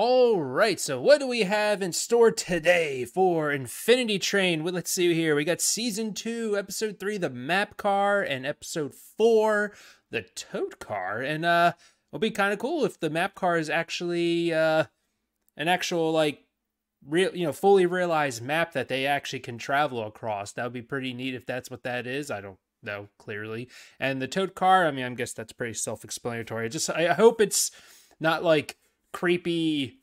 All right, so what do we have in store today for Infinity Train? Well, let's see here. We got season two, episode three, the map car, and episode four, the toad car. And uh it'll be kind of cool if the map car is actually uh an actual like real you know fully realized map that they actually can travel across. That would be pretty neat if that's what that is. I don't know clearly. And the toad car, I mean, I guess that's pretty self-explanatory. I just I hope it's not like creepy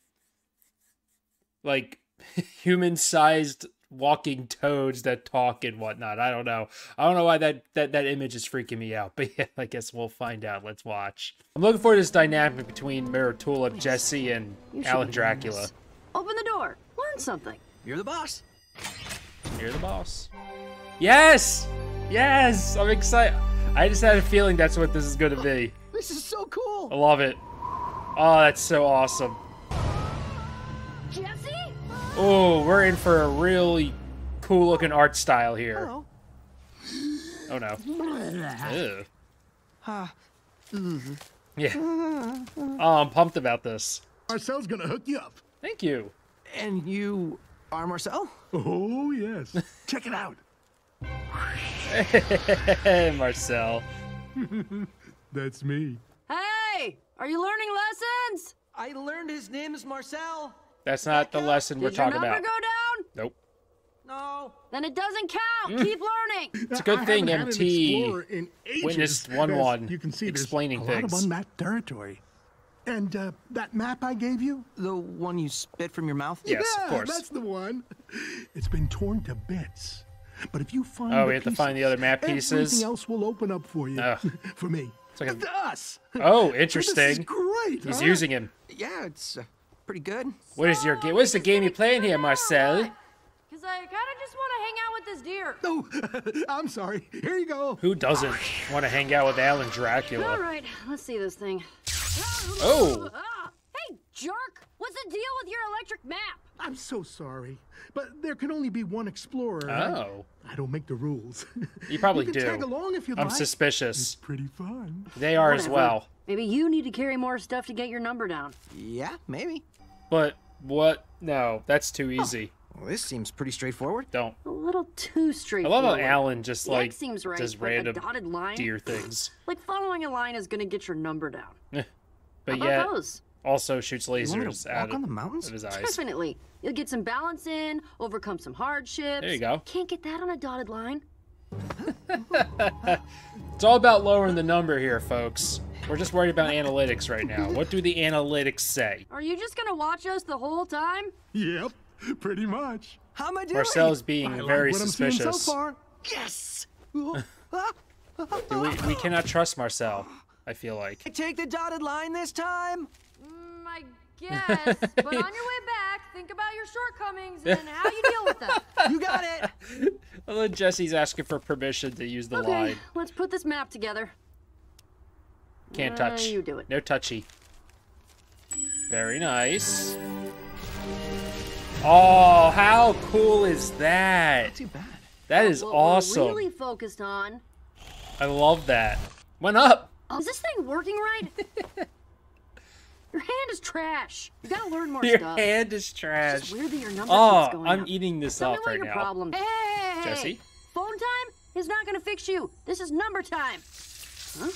like human-sized walking toads that talk and whatnot. I don't know. I don't know why that that that image is freaking me out, but yeah, I guess we'll find out. Let's watch. I'm looking for this dynamic between Mirror Tulip, Jesse, and You Alan Dracula. Open the door. Learn something. You're the boss. You're the boss. Yes, yes. I'm excited. I just had a feeling that's what this is going to be. This is so cool. I love it. Oh, that's so awesome. Jesse? Oh, we're in for a really cool looking art style here. Hello. Oh no. Ew. Ah, Yeah. Oh, I'm pumped about this. Marcel's gonna hook you up. Thank you. and you are Marcel? Oh, yes. Check it out. Marcel. That's me. Hey! Are you learning lessons? I learned his name is Marcel. That's not the lesson we're Did your talking number about. go down? Nope. No. Then it doesn't count. Mm. Keep learning. It's a good I thing haven't had an MT explorer in ages. witnessed 1-1 You can see there's explaining a lot things. of unmapped territory. And uh, that map I gave you? The one you spit from your mouth? Yes, of course. that's the one. It's been torn to bits. But if you find Oh, the we have to pieces, find the other map pieces? Everything else will open up for you. Ugh. for me. Like a- And us. Oh, This is interesting. great. He's huh? using him. Yeah, it's uh, pretty good. What is your game? What's the game you're playing here, Marcel? Because I kind of just want to hang out with this deer. Oh, I'm sorry. Here you go. Who doesn't want to hang out with Alan Dracula? All right, let's see this thing. Oh. Hey, jerk! What's the deal with your electric map? I'm so sorry, but there can only be one explorer. Oh. I don't make the rules. You probably you can do. Tag along if you'd I'm like. suspicious. It's pretty fun. They are as well. Maybe you need to carry more stuff to get your number down. Yeah, maybe. But what? No, that's too easy. Well, this seems pretty straightforward. Don't. A little too straightforward. I love how Alan just like X seems right, does random dotted line, deer things, like following a line is gonna get your number down. but How about yet those? Also shoots You want lasers out walk on the of, mountains? of his eyes. Definitely. You'll get some balance in, overcome some hardships. There you go. Can't get that on a dotted line. It's all about lowering the number here, folks. We're just worried about analytics right now. What do the analytics say? Are you just gonna watch us the whole time? Yep, pretty much. How am I doing? Marcel's being I like very what I'm suspicious. so far. Yes. Do we, we cannot trust Marcel, I feel like. I take the dotted line this time. I guess. but on your way back, think about your shortcomings and how you deal with them. You got it. Well, then Jesse's asking for permission to use the Okay, line. let's put this map together. Can't Uh, touch. you do it. No touchy. Very nice. Oh, how cool is that? Too bad. That is what awesome. We're really focused on. I love that. Went up. Oh, is this thing working right? Your hand is trash. You gotta learn more Your stuff. Your hand is trash. just weird that your number Oh, keeps going I'm up. eating this Tell me up what right your now. problem. Hey, hey, hey, hey. Jesse? Phone time is not gonna fix you. This is number time. Huh?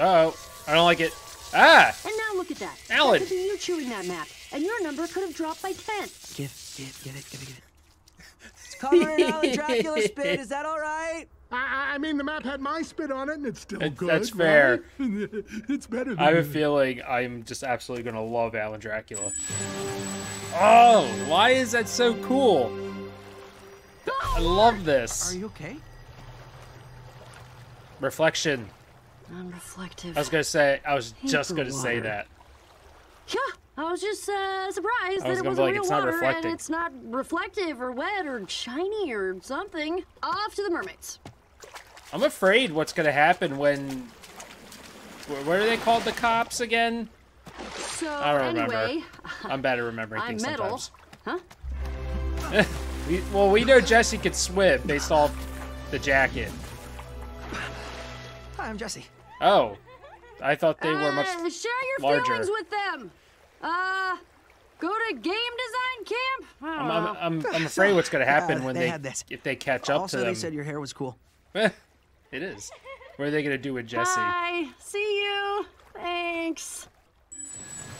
Oh, I don't like it. Ah! And now look at that. Alan. That could be you chewing that map, and your number could have dropped by ten. Give, give, give it, give it, give it. It's colored Alan Dracula spit. Is that all right? I, I mean, the map had my spit on it, and it's still That's- good. that's fair. right? it's better than I have a feeling I'm just absolutely gonna love Alan Dracula. Oh, why is that so cool? I love this. Are you okay? Reflection. I'm reflective. I was gonna say, I was Hate just gonna say that. Yeah, I was just uh, surprised was that it wasn't like, real it's not water reflecting. and it's not reflective or wet or shiny or something. Off to the mermaids. I'm afraid what's gonna happen when. What are they called? The cops again? So I don't remember. anyway, I'm bad at remembering I'm things metal. sometimes. Huh? We, well, we know Jesse could swim based off the jacket. Hi, I'm Jesse. Oh, I thought they were much. Uh, share your larger. feelings with them. Uh, go to game design camp? I don't I'm, I'm. I'm, I'm afraid what's going to happen Uh, when they they, had this. if they catch up also, to they said your hair was cool. It is. What are they going to do with Jesse? Bye. See you. Thanks.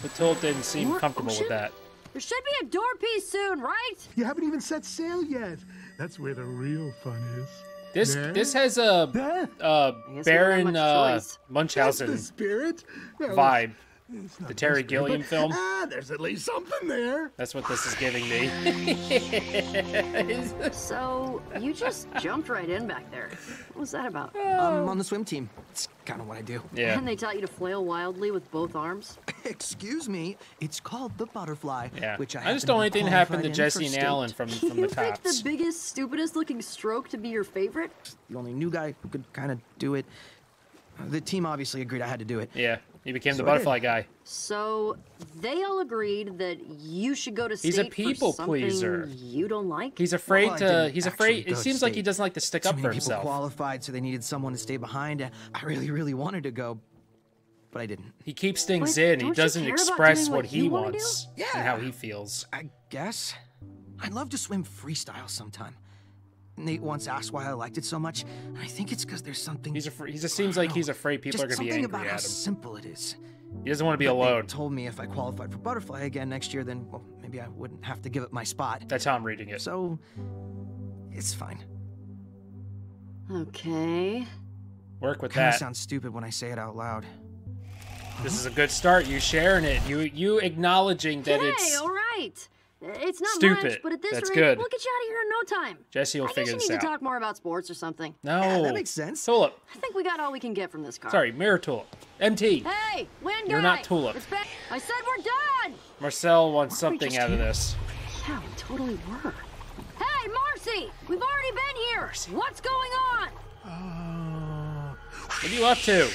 Matilda didn't seem More comfortable with that. There should be a door piece soon, right? You haven't even set sail yet. That's where the real fun is. This Yeah. this has a Huh? uh, guess we don't have Baron much uh, choice. The Munchausen spirit. Well, vibe. It's not The Terry spirit, Gilliam but, film. Ah, there's at least something there. That's what this is giving me. So, you just jumped right in back there. What was that about? I'm on the swim team. It's kind of what I do. yeah. And they taught you to flail wildly with both arms? Excuse me. It's called the butterfly. Yeah. Which I, I just don't want anything to happen to Jesse for and Alan state. from, from you the picked the biggest, stupidest looking stroke to be your favorite? The only new guy who could kind of do it. The team obviously agreed I had to do it. Yeah. He became the So I did. butterfly guy. So, they all agreed that you should go to state He's a people something pleaser. you don't like? He's afraid Well, to. He's afraid. It seems like he doesn't like to stick Too up many for people himself. qualified, so they needed someone to stay behind. and I really, really wanted to go, but I didn't. He keeps things But in. He doesn't express what what he you wanna do? wants Yeah. and how he feels. I guess. I'd love to swim freestyle sometime. Nate once asked why I liked it so much, and I think it's because there's something. He's afraid. He just seems like he's afraid people just are gonna be something angry about how at him. simple it is. He doesn't want to be But Nate alone. told me if I qualified for butterfly again next year, then well, maybe I wouldn't have to give up my spot. That's how I'm reading it. So, it's fine. Okay. Work with Kind of that. sounds stupid when I say it out loud. This is a good start. You sharing it. You you acknowledging that hey, it's all right. It's not Stupid. much, but at this That's rate, good. we'll get you out of here in no time. Jesse will I guess figure you this need out. to talk more about sports or something. No, Yeah, that makes sense. Tulip. I think we got all we can get from this car. Sorry, Mirror Tulip. MT. Hey, win guy. You're not Tulip. It's back. I said we're done. Marcel wants Were we something just out of this. Yeah, we totally were. Hey, Marcy, we've already been here. Marcy. What's going on? What are you up to?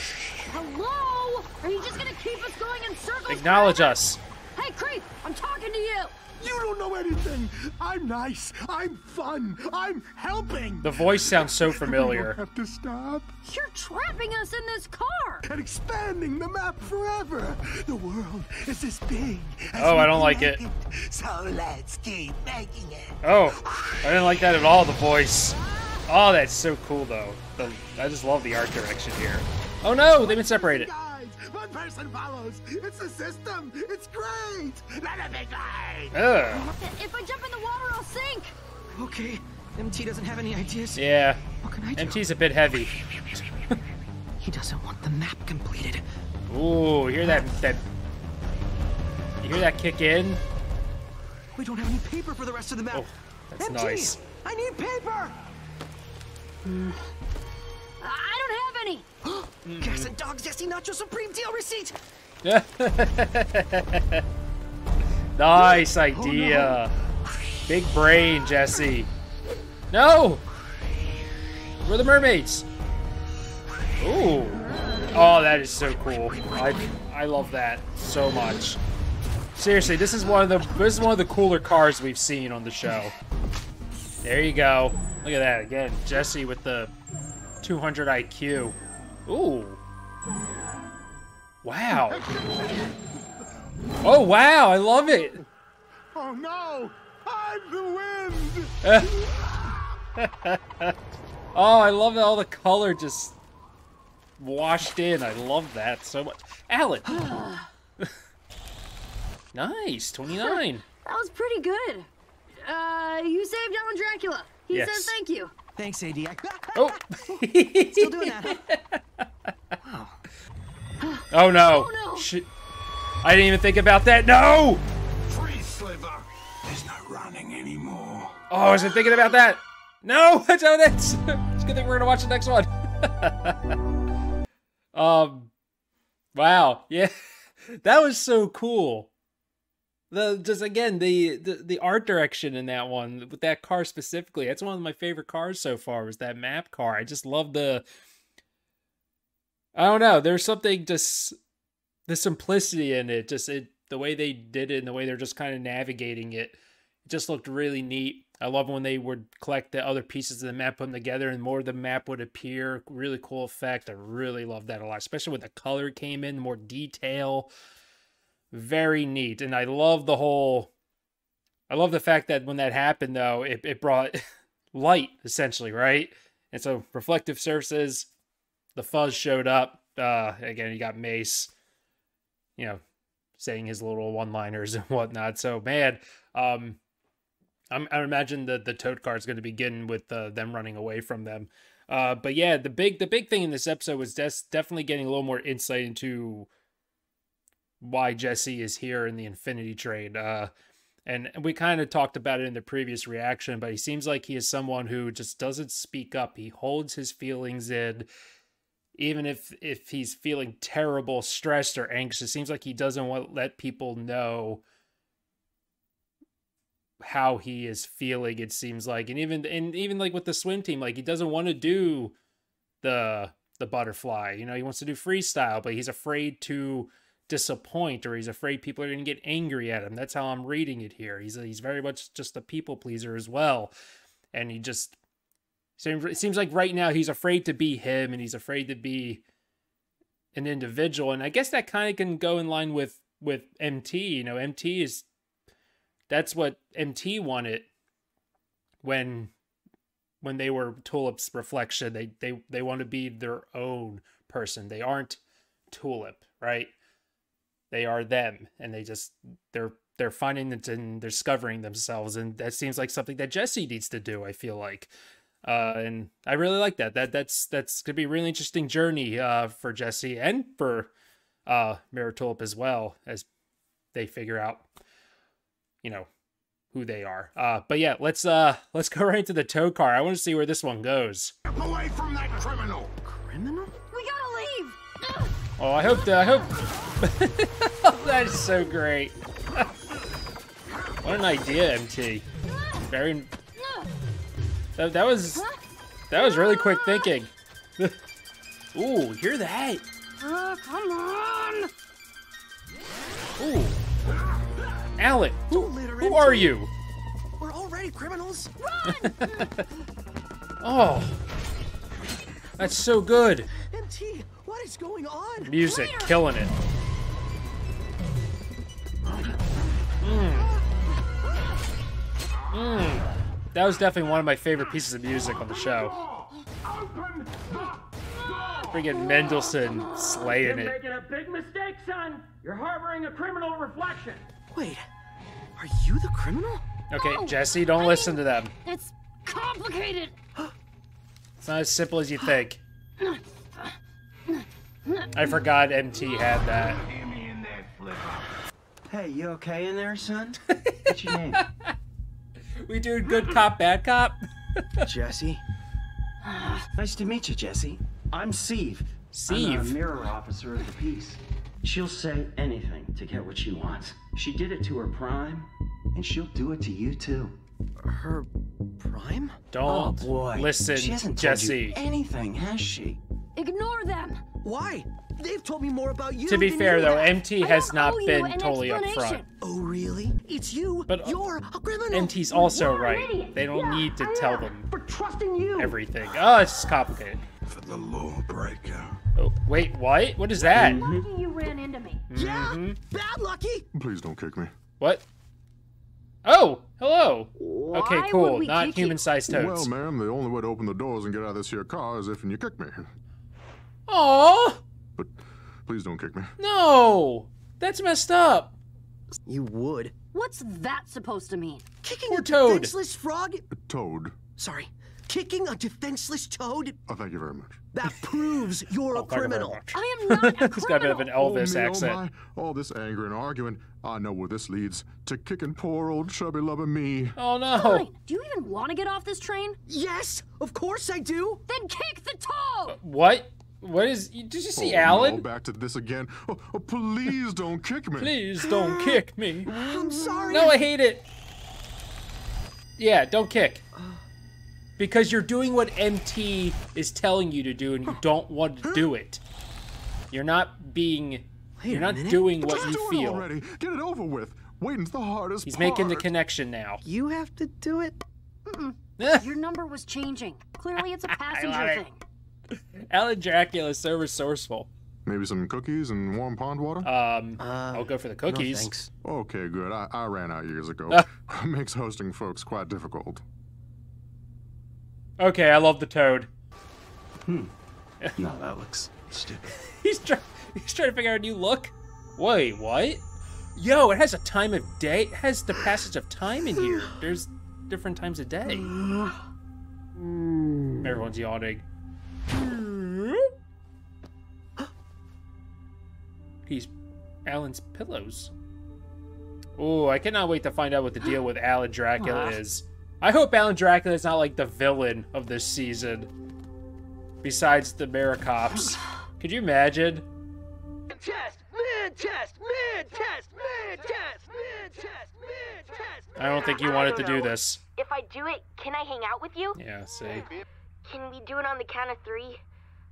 Hello? Are you just gonna keep us going in circles? Acknowledge forever? us. Hey, creep, I'm talking to you. You don't know anything. I'm nice. I'm fun. I'm helping. The voice sounds so We don't familiar. have to stop. You're trapping us in this car. and expanding the map forever. The world is as big. As Oh, I don't like make it. So let's keep making it. Oh, I didn't like that at all. The voice. Oh, that's so cool though. The, I just love the art direction here. Oh no, they've been separated. Guys, one person follows. It's a system. It's great. Let it be great. Ugh. If I jump in the water, I'll sink. Okay, MT doesn't have any ideas. Yeah, What can I do? MT's a bit heavy. He doesn't want the map completed. Ooh, hear that? That. You hear that kick in? We don't have any paper for the rest of the map. Oh, that's MT, nice. I need paper. I don't any. Gas and Dogs Zesty Nacho Supreme deal receipt. Nice oh, idea. Big brain, Jesse. No! We're the mermaids. Ooh. Oh, that is so cool. I I love that so much. Seriously, this is one of the this is one of the cooler cars we've seen on the show. There you go. Look at that again. Jesse with the 200 IQ. Ooh. Wow. Oh wow, I love it. Oh no! I'm the wind. Oh, I love that all the color just washed in. I love that so much. Alan. nice, 29. That was pretty good. Uh, you saved Alan Dracula. He Yes. says thank you. Thanks, AD. I- Oh. Still doing that. huh? oh no. Oh, no. Shit. I didn't even think about that. No. Free sliver. There's no running anymore. Oh, I wasn't thinking about that. No, that's how that's. It's a good thing we're gonna watch the next one. um, wow, yeah, that was so cool. The just again the, the the art direction in that one with that car specifically. That's one of my favorite cars so far. Was that map car? I just love the. I don't know. There's something just the simplicity in it. Just it the way they did it and the way they're just kind of navigating it. It just looked really neat. I love when they would collect the other pieces of the map, put them together, and more of the map would appear. Really cool effect. I really love that a lot, especially when the color came in, more detail. Very neat. And I love the whole I love the fact that when that happened though, it, it brought light essentially, right? And so reflective surfaces, the fuzz showed up. Uh again, you got Mace, you know, saying his little one-liners and whatnot. So man, um I'm, I imagine the the toad car is going to begin with uh, them running away from them. Uh, but yeah, the big the big thing in this episode was des- definitely getting a little more insight into why Jesse is here in the Infinity Train. Uh, and we kind of talked about it in the previous reaction, but he seems like he is someone who just doesn't speak up. He holds his feelings in, even if if he's feeling terrible, stressed, or anxious. It seems like he doesn't want let people know how he is feeling it seems like and even and even like with the swim team like he doesn't want to do the the butterfly you know he wants to do freestyle but he's afraid to disappoint or he's afraid people are going to get angry at him that's how i'm reading it here he's he's very much just a people pleaser as well and he just it seems like right now he's afraid to be him and he's afraid to be an individual and i guess that kind of can go in line with with mt you know mt is that's what MT wanted when when they were Tulip's reflection. They they they want to be their own person. They aren't Tulip, right? They are them, and they just they're they're finding it and discovering themselves, and that seems like something that Jesse needs to do. I feel like, uh, and I really like that. That that's that's gonna be a really interesting journey uh, for Jesse and for uh, Mirror Tulip as well as they figure out you know who they are. Uh, but yeah, let's uh let's go right into the toad car. I want to see where this one goes. Away from that criminal! Criminal? We gotta leave. Oh, I hope that I hope that is so great. what an idea, MT. Very that, that was that was really quick thinking. Ooh, hear that? Uh, come on. Ooh. Alan, who, who are you? We're already criminals. Oh, that's so good. MT, what is going on? Music, killing it. Mm. Mm. That was definitely one of my favorite pieces of music on the show. Open the Mendelssohn slaying You're it. making a big mistake, son. You're harboring a criminal reflection. Wait, are you the criminal? Okay, No, Jesse, don't I listen mean- to them. It's complicated. It's not as simple as you think. I forgot MT had that. Hey, you okay in there, son? What's your name? We doing good cop, bad cop? Jesse? nice to meet you, Jesse. I'm Sieve. Sieve. I'm a mirror officer of the peace. She'll say anything to get what she wants. She did it to her prime, and she'll do it to you too. Her prime? Don't oh boy. listen, she hasn't told Jesse. you anything, has she? Ignore them. Why? They've told me more about you. To be than fair you though, have. MT has don't not owe you been totally upfront. Oh, really? It's you. But, uh, You're a criminal. MT's also You're right. They don't Yeah, need to I tell them For trusting you. everything. Oh, it's just complicated. For the lawbreaker. Oh, wait, what? What is that? Lucky you ran into me. Yeah? Mm-hmm. Bad lucky? Please don't kick me. What? Oh, hello. Why Okay, cool. Not human-sized toads. Well, ma'am, the only way to open the doors and get out of this here car is if you kick me. Aww, But please don't kick me. no, that's messed up. You would. What's that supposed to mean? Kicking Poor a toad. defenseless frog? A Toad. Sorry. Kicking a defenseless toad? Oh, thank you very much. That proves you're Oh, a thank you criminal. I am not a He's got a bit of an. Oh, Elvis oh, me, accent. Oh, my. All this anger and arguing. I know where this leads. To kicking poor old chubby lover me. Oh no. Fine. Do you even want to get off this train? Yes, of course I do. Then kick the toad. Uh, what? What is? Did you see oh, Alan? No, back to this again. Oh, oh, please don't kick me. Please don't kick me. I'm sorry. No, I hate it. Yeah, don't kick. Because you're doing what MT is telling you to do and you don't want to do it. You're not being Wait you're not minute. doing Just what you do feel. already. Get it over with. Waiting's the hardest He's part. making the connection now. You have to do it. Your number was changing. Clearly, it's a passenger love it. Thing. Alan Dracula is so resourceful. Maybe some cookies and warm pond water? Um, Uh, I'll go for the no cookies. thanks. okay, good. I, I ran out years ago. Ah. Makes hosting folks quite difficult. okay, I love the toad. Hmm. No, that looks stupid. He's trying. He's trying to figure out a new look. Wait, what? Yo, it has a time of day. It has the passage of time in here. There's different times of day. Everyone's yawning. He's Alan's pillows. Oh, I cannot wait to find out what the deal with Alan Dracula ah. is. I hope Alan Dracula is not like the villain of this season. Besides the Maricops. Could you imagine? Test! Mid test! Mid test! Mid test! Mid test! Mid test! I don't think you wanted to do this. If I do it, can I hang out with you? Yeah, see. Can we do it on the count of three?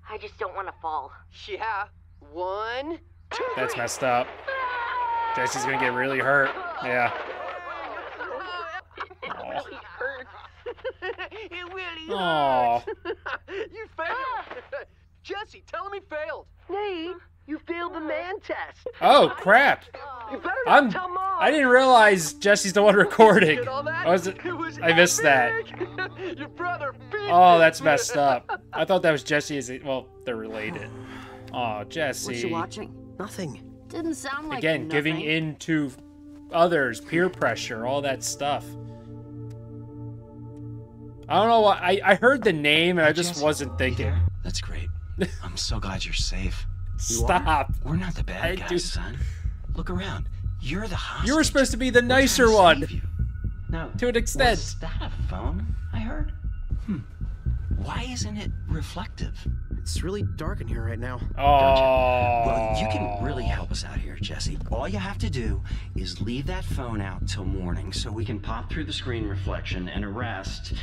I just don't want to fall. Yeah. One, two, That's messed up. Jesse's gonna get really hurt. Yeah. Aw. it really Aw. you failed. Jesse, tell him he failed. Nate, you failed the man test. Oh crap! You better not I'm. tell mom. I didn't realize Jesse's the one recording. Did all that? I was. It was I missed that. Your brother Oh, that's messed up. I thought that was Jesse. As well, they're related. Oh, Jesse. What you watching? Nothing. Didn't sound like Again, giving in to others, peer pressure, all that stuff. I don't know why. I, I heard the name and I just Jesse, wasn't thinking. there? That's great. I'm so glad you're safe. Stop. We're not the bad I guys, do- son. Look around. You're the hostage. You were supposed to be the nicer to one. save you. Now, To an extent. Was that a phone? I heard. Hmm. Why isn't it reflective? It's really dark in here right now. Oh. Well, you can really help us out here, Jesse. All you have to do is leave that phone out till morning so we can pop through the screen reflection and arrest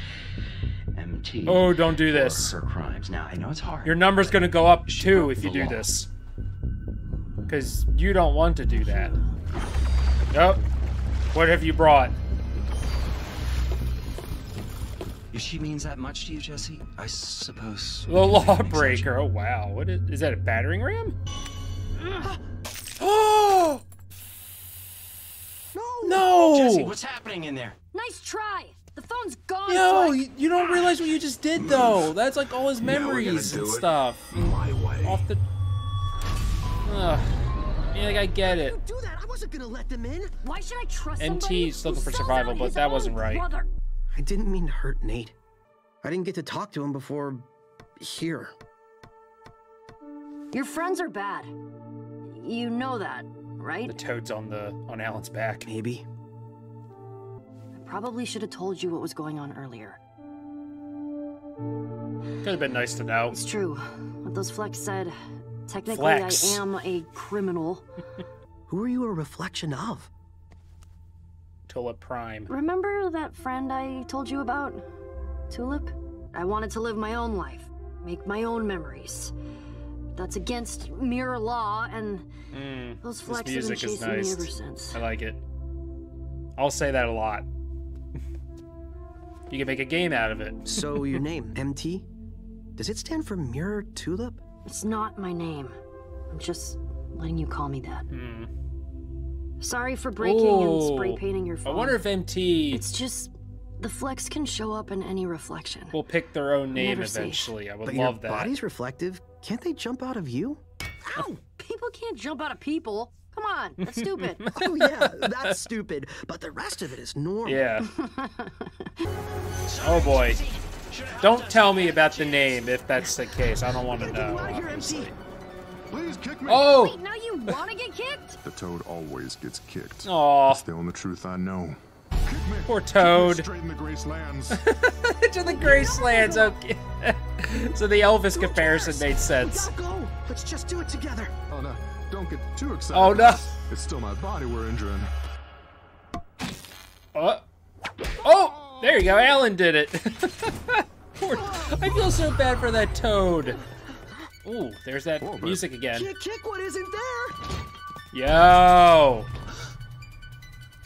MT. Oh, don't do this. Her crimes. Now, I know it's hard. Your number's gonna go up She too if you do law. this. Because you don't want to do that. Nope. What have you brought? If she means that much to you, Jesse, I suppose. The we can make an lawbreaker. Oh wow. What is, is that? A battering ram? Oh No. no! Jesse, what's happening in there? Nice try. The phone's gone. Yo, so I- you, you don't realize what you just did mm. though. That's like all his Now we're gonna memories and stuff. My way. Off the. Ugh. Yeah, like I get it. Do that. I wasn't gonna let them in. Why should I trust MT somebody is looking for survival, but that wasn't right. brother? I didn't mean to hurt Nate. I didn't get to talk to him before here. Your friends are bad. You know that, right? The toad's on the on Alan's back. Maybe. I probably should have told you what was going on earlier. Could have been nice to know. It's true. What those flecks said. Technically, Flecks. I am a criminal. Who are you a reflection of? Tulip Prime. Remember that friend I told you about? Tulip? I wanted to live my own life, make my own memories. That's against mirror law, and Mm, those this flecks have been music is chasing me nice. ever since. I like it. I'll say that a lot. you can make a game out of it. So your name, MT? Does it stand for Mirror Tulip? It's not my name. I'm just letting you call me that. Hmm. Sorry for breaking and spray painting your phone. I wonder if MT It's just the flecks can show up in any reflection. We'll pick their own name Never see. eventually. I would But love your that. body's reflective. Can't they jump out of you? Ow! People can't jump out of people. Come on, that's stupid. oh yeah, that's stupid. But the rest of it is normal. Yeah. oh boy. Don't tell me about the name if that's the case. I don't want to know. Out of here, MT. obviously. Please kick me. Oh! Wait, now you want to get kicked? The toad always gets kicked. Aw, It's the only truth I know. poor Toad. Straight in the Gracelands. to the Gracelands, okay. so the Elvis comparison made sense. We gotta go. Let's just do it together. oh no, don't get too excited. Oh, no. It's still my body we're injuring. Oh, oh, there you go. Alan did it. Poor- I feel so bad for that toad. Ooh, there's that Whoa, but- music again. Can't kick what isn't there. Yo,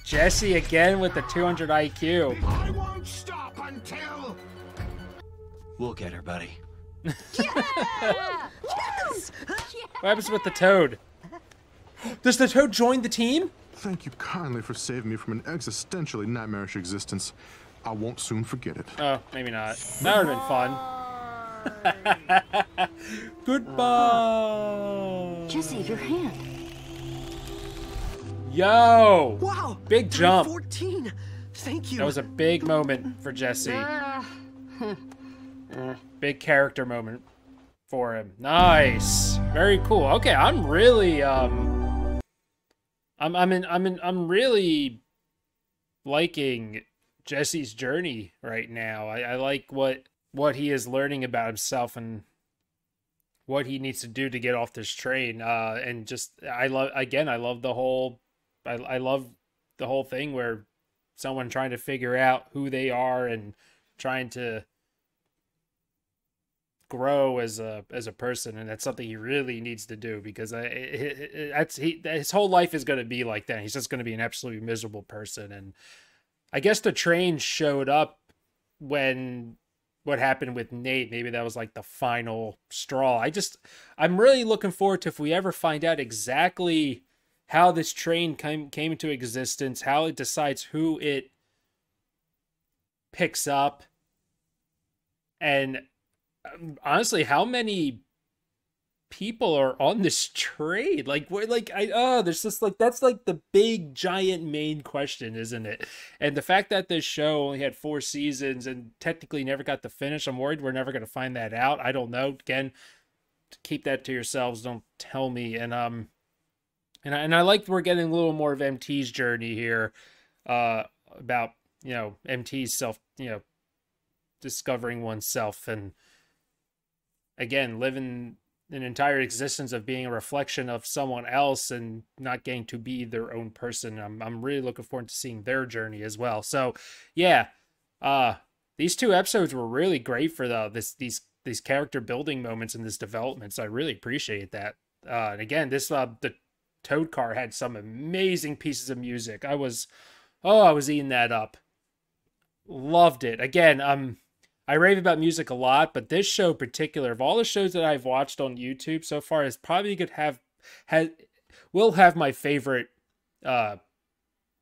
Jesse again with the 200 IQ. I won't stop until. We'll get her, buddy. happens? What happens with the toad? Does the toad join the team? Thank you kindly for saving me from an existentially nightmarish existence. I won't soon forget it. Oh, maybe not. That would have been fun. Goodbye. Jesse, your hand. Yo! Wow! Big jump. 14. Thank you. That was a big moment for Jesse. Big character moment for him. Nice. Very cool. Okay, I'm really um I'm I'm in I'm in I'm really liking Jesse's journey right now. I, I like what what he is learning about himself and what he needs to do to get off this train. Uh and just I love again I love the whole I I love the whole thing where someone trying to figure out who they are and trying to grow as a as a person and that's something he really needs to do because I, it, it, that's he his whole life is going to be like that he's just going to be an absolutely miserable person and i guess the train showed up when what happened with nate. Maybe that was like the final straw. I just i'm really looking forward to if we ever find out exactly how this train came came into existence how it decides who it picks up and um, honestly, how many people are on this trade? Like, we're like, I oh, there's just like that's like the big giant main question, isn't it? And the fact that this show only had four seasons and technically never got to finish, I'm worried we're never gonna find that out. I don't know. Again, keep that to yourselves. Don't tell me. And um, and I, and I like we're getting a little more of MT's journey here, uh, about you know MT's self, you know, discovering oneself and again living an entire existence of being a reflection of someone else and not getting to be their own person. I'm I'm really looking forward to seeing their journey as well. So, yeah, uh these two episodes were really great for the this these these character building moments and this development. So I really appreciate that. Uh and again, this uh the Toad Car had some amazing pieces of music. I was oh, I was eating that up. Loved it. Again, um I rave about music a lot, but this show particular, of all the shows that I've watched on YouTube so far, is probably could have has will have my favorite uh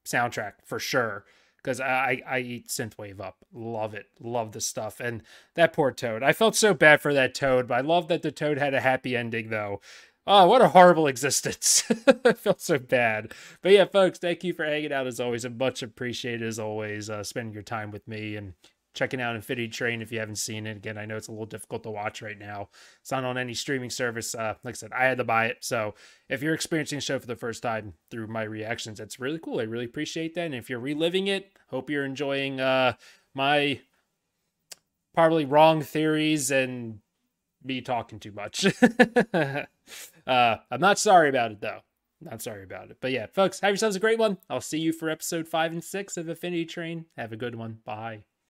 soundtrack for sure. Because I, I eat synthwave up, love it, love the stuff, and that poor Toad. I felt so bad for that Toad, but I love that the Toad had a happy ending though. Oh, what a horrible existence. I felt so bad. But yeah, folks, thank you for hanging out as always. And much appreciated as always, uh, spending your time with me and checking out Infinity Train if you haven't seen it. Again, I know it's a little difficult to watch right now. It's not on any streaming service. Uh, like I said, I had to buy it. So if you're experiencing the show for the first time through my reactions, that's really cool. I really appreciate that. And if you're reliving it, hope you're enjoying uh, my probably wrong theories and me talking too much. uh, I'm not sorry about it though. Not sorry about it. But yeah, folks, have yourselves a great one. I'll see you for episode five and six of Infinity Train. Have a good one. Bye.